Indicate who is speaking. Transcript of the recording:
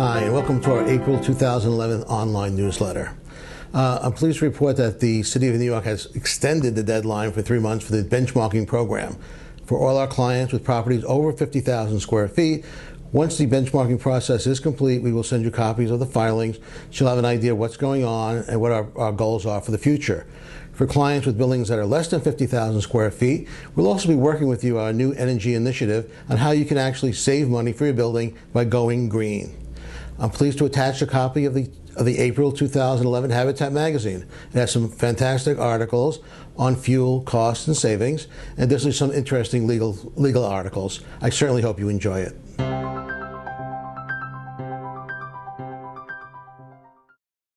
Speaker 1: Hi, and welcome to our April 2011 online newsletter. Uh, I'm pleased to report that the City of New York has extended the deadline for three months for the benchmarking program. For all our clients with properties over 50,000 square feet, once the benchmarking process is complete, we will send you copies of the filings. You'll have an idea of what's going on and what our, our goals are for the future. For clients with buildings that are less than 50,000 square feet, we'll also be working with you on a new energy initiative on how you can actually save money for your building by going green. I'm pleased to attach a copy of the of the April 2011 Habitat magazine. It has some fantastic articles on fuel costs and savings, and additionally some interesting legal legal articles. I certainly hope you enjoy it.